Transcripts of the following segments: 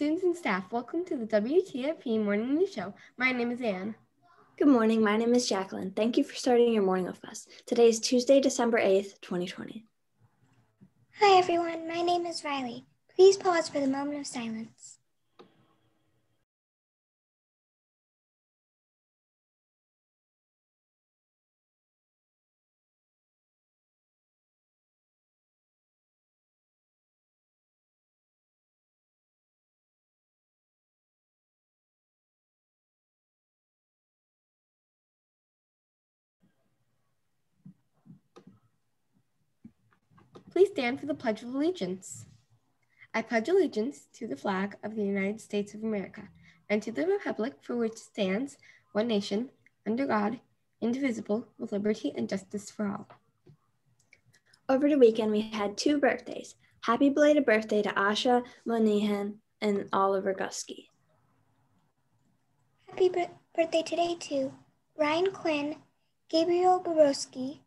students and staff. Welcome to the WTFP Morning News Show. My name is Anne. Good morning. My name is Jacqueline. Thank you for starting your morning with us. Today is Tuesday, December 8th, 2020. Hi, everyone. My name is Riley. Please pause for the moment of silence. Please stand for the Pledge of Allegiance. I pledge allegiance to the flag of the United States of America and to the republic for which stands one nation, under God, indivisible, with liberty and justice for all. Over the weekend, we had two birthdays. Happy belated birthday to Asha Monihan and Oliver Gusky. Happy b- birthday today to Ryan Quinn, Gabriel Borowski,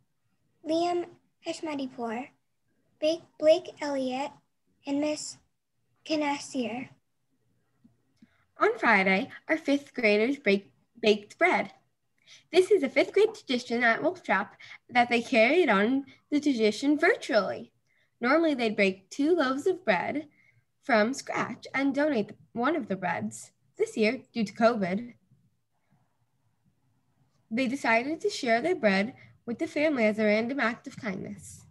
Liam Heshmadipour, Blake, Elliott, and Miss Canassier. On Friday, our fifth graders bake, baked bread. This is a fifth grade tradition at Wolf Trap that they carried on the tradition virtually. Normally, they'd bake two loaves of bread from scratch and donate one of the breads. This year, due to COVID, they decided to share their bread with the family as a random act of kindness.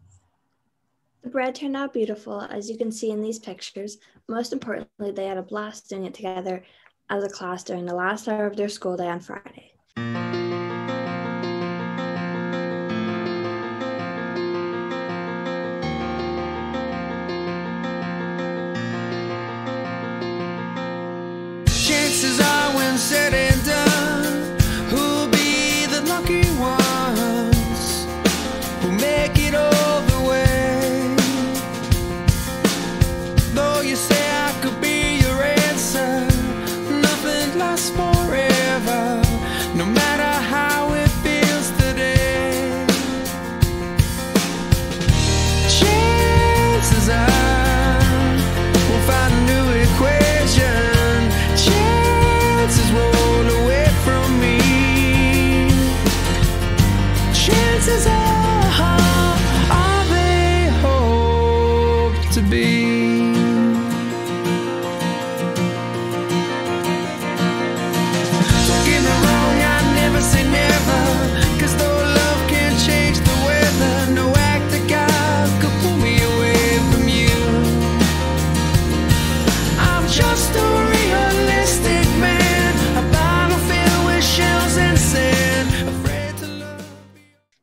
The bread turned out beautiful, as you can see in these pictures. Most importantly, they had a blast doing it together as a class during the last hour of their school day on Friday.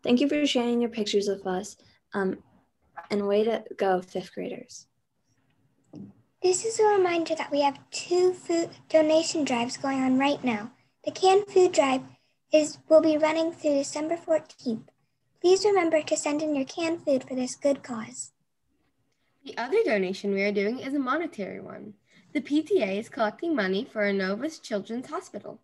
Thank you for sharing your pictures with us. Um, and way to go, fifth graders. This is a reminder that we have two food donation drives going on right now. The canned food drive is will be running through December 14th. Please remember to send in your canned food for this good cause. The other donation we are doing is a monetary one. The PTA is collecting money for Inova Children's Hospital.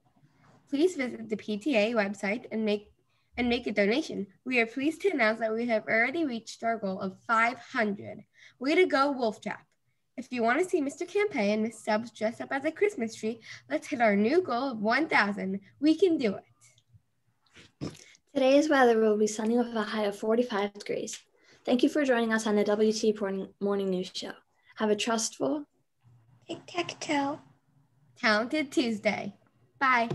Please visit the PTA website and make and make a donation. We are pleased to announce that we have already reached our goal of 500. Way to go, Wolf Trap! If you want to see Mr. Campet and Miss Stubbs dressed up as a Christmas tree, let's hit our new goal of 1,000. We can do it. Today's weather will be sunny with a high of 45 degrees. Thank you for joining us on the WT Morning- Morning News Show. Have a trustful Tic tac toe. Talented Tuesday. Bye.